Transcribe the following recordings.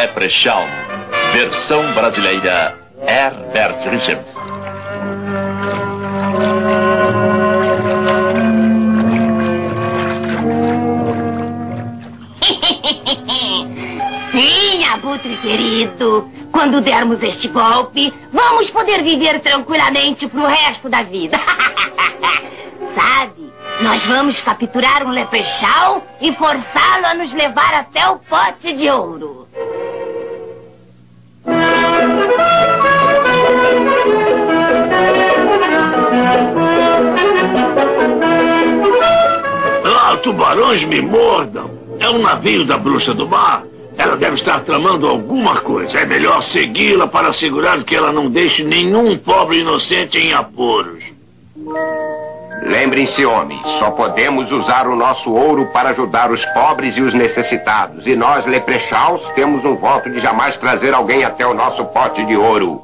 Leprechaun, versão brasileira Herbert Richards. Sim, abutre querido. Quando dermos este golpe, vamos poder viver tranquilamente pro resto da vida. Sabe, nós vamos capturar um leprechaun e forçá-lo a nos levar até o pote de ouro. Ah, tubarões me mordam. É um navio da bruxa do mar. Ela deve estar tramando alguma coisa. É melhor segui-la para assegurar que ela não deixe nenhum pobre inocente em apuros. Lembrem-se, homens, só podemos usar o nosso ouro para ajudar os pobres e os necessitados. E nós, leprechauns, temos um voto de jamais trazer alguém até o nosso pote de ouro.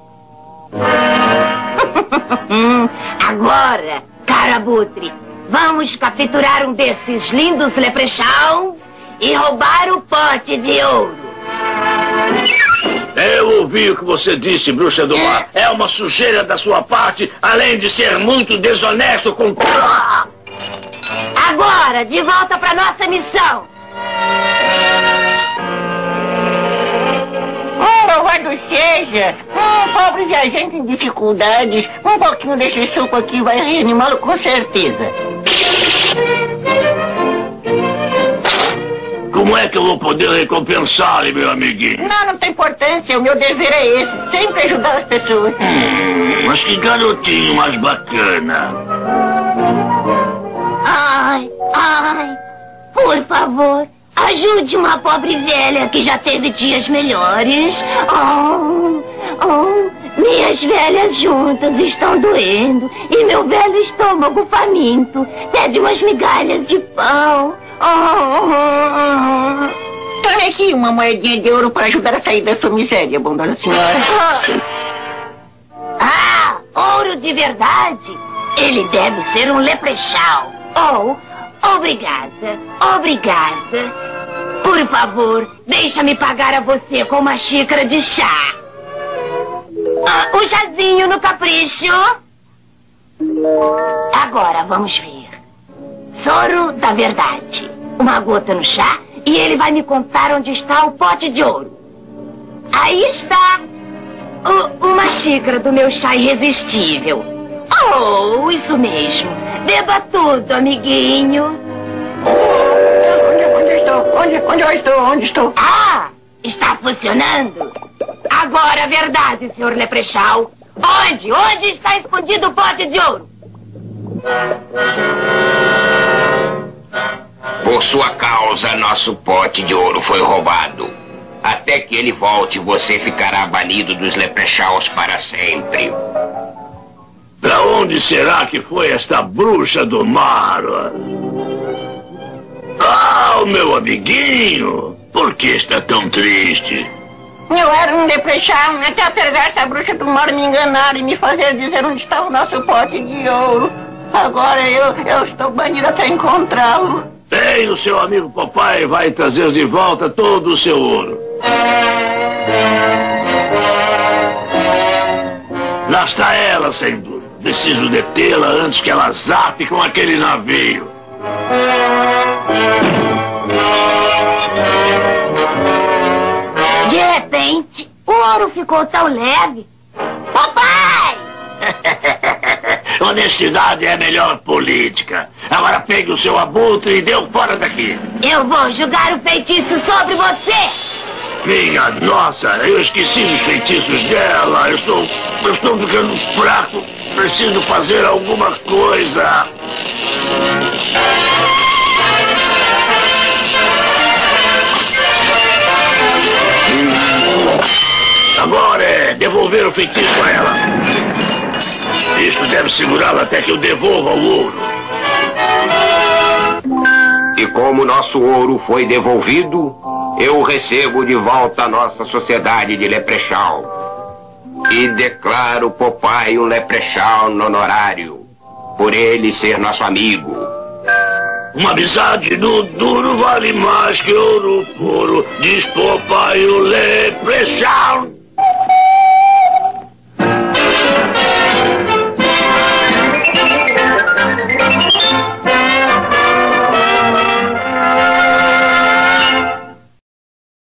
Agora, caro abutre, vamos capturar um desses lindos leprechauns e roubar o pote de ouro. Eu ouvi o que você disse, bruxa do mar. É uma sujeira da sua parte, além de ser muito desonesto com. Agora, de volta para nossa missão. Louvado seja! Um pobre viajante em dificuldades. Um pouquinho desse suco aqui vai reanimá-lo com certeza. Como é que eu vou poder recompensá-lo, meu amiguinho? Não, não tem importância. O meu dever é esse. Sempre ajudar as pessoas. Hum, mas que garotinho mais bacana. Ai, ai, por favor, ajude uma pobre velha que já teve dias melhores. Oh, oh, minhas velhas juntas estão doendo e meu velho estômago faminto pede umas migalhas de pão. Oh, oh, oh. Tome aqui uma moedinha de ouro para ajudar a sair da sua miséria, bondosa senhora. Ah, ouro de verdade. Ele deve ser um leprechal. Oh, obrigada, obrigada. Por favor, deixa-me pagar a você com uma xícara de chá. Ah, um chazinho no capricho. Agora vamos ver. Soro da verdade. Uma gota no chá e ele vai me contar onde está o pote de ouro. Aí está. U- uma xícara do meu chá irresistível. Oh, isso mesmo. Beba tudo, amiguinho. Onde, eu estou? Onde estou? Ah, está funcionando. Agora a verdade, senhor Leprechal. Onde? Onde está escondido o pote de ouro? Por sua causa, nosso pote de ouro foi roubado. Até que ele volte, você ficará banido dos leprechauns para sempre. Pra onde será que foi esta bruxa do mar? Ah, o meu amiguinho! Por que está tão triste? Eu era um deprechão até a perversa bruxa do mar me enganar e me fazer dizer onde está o nosso pote de ouro. Agora eu, eu estou banido até encontrá-lo. Bem, o seu amigo papai vai trazer de volta todo o seu ouro. Lá está ela, sem dúvida. Preciso detê-la antes que ela zape com aquele navio. De repente, o ouro ficou tão leve. Papai! Honestidade é a melhor política. Agora pegue o seu abutre e dê o fora daqui. Eu vou jogar o feitiço sobre você! Minha nossa, eu esqueci os feitiços dela. Eu estou, eu estou ficando fraco. Preciso fazer alguma coisa. Agora é devolver o feitiço a ela. Isto deve segurá-la até que eu devolva o ouro. E como nosso ouro foi devolvido, eu recebo de volta à nossa sociedade de leprechal. E declaro Popeye um leprechal honorário, por ele ser nosso amigo. Uma amizade no duro vale mais que ouro puro. Diz papai o Leprechaun.